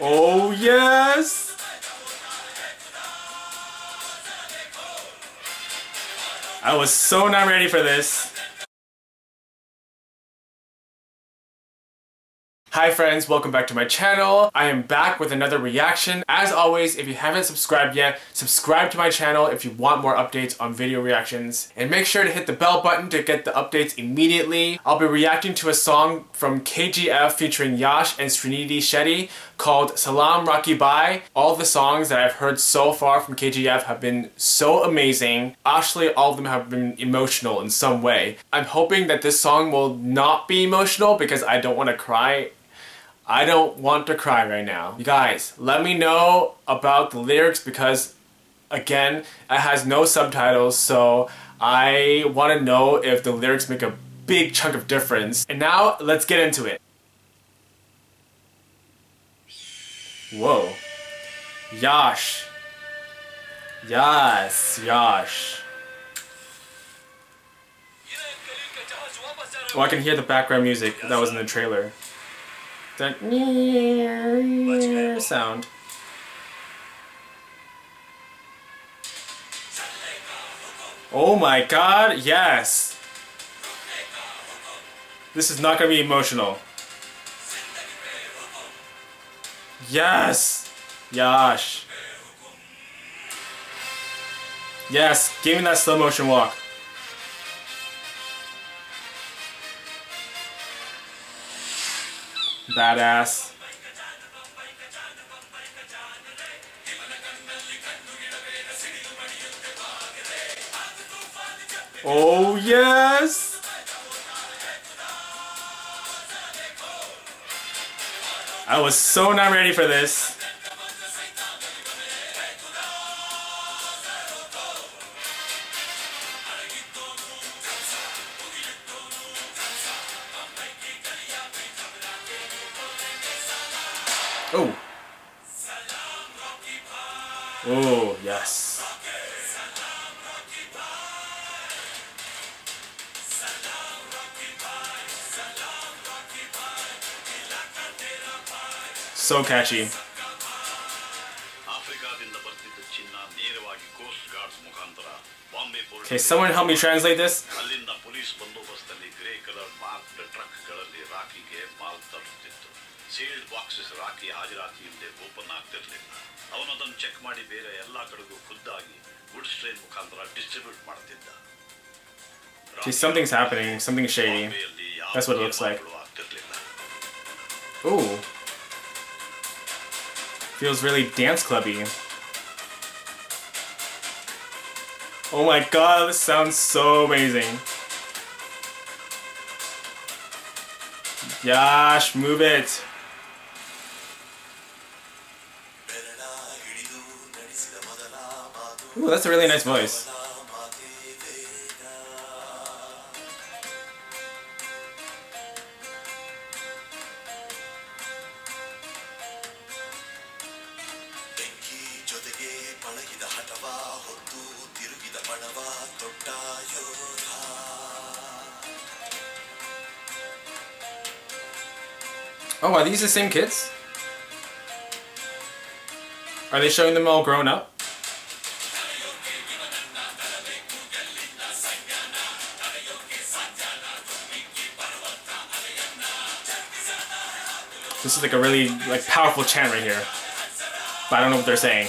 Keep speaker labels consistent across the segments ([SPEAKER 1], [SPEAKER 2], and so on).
[SPEAKER 1] Oh yes! I was so not ready for this. Hi friends, welcome back to my channel. I am back with another reaction. As always, if you haven't subscribed yet, subscribe to my channel if you want more updates on video reactions. And make sure to hit the bell button to get the updates immediately. I'll be reacting to a song from KGF featuring Yash and Srinidhi Shetty called Salaam Rocky Bhai. All the songs that I've heard so far from KGF have been so amazing. Actually, all of them have been emotional in some way. I'm hoping that this song will not be emotional because I don't want to cry I don't want to cry right now. You guys, let me know about the lyrics because, again, it has no subtitles, so I want to know if the lyrics make a big chunk of difference. And now, let's get into it. Whoa. Yash. Yes, Yash. Oh, I can hear the background music that was in the trailer. That sound. Oh my god, yes! This is not gonna be emotional. Yes! Yash. Yes, give me that slow motion walk. Badass. Oh yes! I was so not ready for this. Oh. Oh, yes. So catchy. Okay, someone help me translate this. Sealed boxes rakhi ಹಾಜರಾತಿ ಇಲ್ಲದೆ open ಆಗ್ತಿರ್ಲಿಲ್ಲ ಅವನು ಅದನ್ನು check ಮಾಡಿ ಬೇರೆ ಎಲ್ಲ ಕಡೆಗೂ ಖುದ್ದಾಗಿ ಗುಡ್ಸ್ ಟ್ರೈನ್ ಮುಖಾಂತರ ಡಿಸ್ಟ್ರಿಬ್ಯೂಟ್ ಮಾಡ್ತಿದ್ದ See, something's happening, something shady. That's what it looks like. Ooh. Feels really dance clubby. Oh my god, this sounds so amazing. Yash, move it. Ooh, that's a really nice voice. Oh, are these the same kids? Are they showing them all grown up? This is like a really like powerful chant right here. But I don't know what they're saying.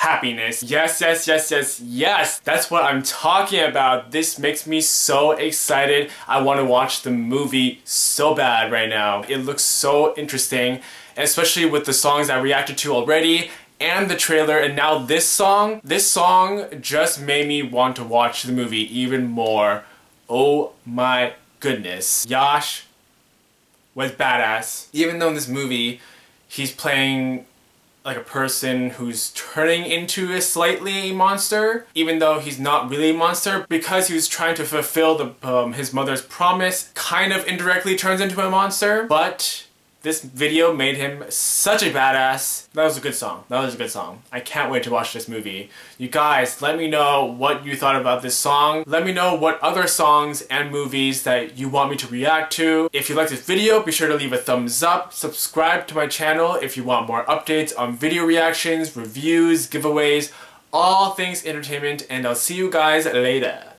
[SPEAKER 1] happiness. Yes, yes, yes, yes, yes. That's what I'm talking about. This makes me so excited. I want to watch the movie so bad right now. It looks so interesting, especially with the songs I reacted to already and the trailer and now this song, this song just made me want to watch the movie even more. Oh my goodness. Yash was badass. Even though in this movie he's playing like a person who's turning into a slightly monster, even though he's not really a monster, because he was trying to fulfill the um, his mother's promise, kind of indirectly turns into a monster, but this video made him such a badass. That was a good song. That was a good song. I can't wait to watch this movie. You guys, let me know what you thought about this song. Let me know what other songs and movies that you want me to react to. If you like this video, be sure to leave a thumbs up. Subscribe to my channel if you want more updates on video reactions, reviews, giveaways, all things entertainment, and I'll see you guys later.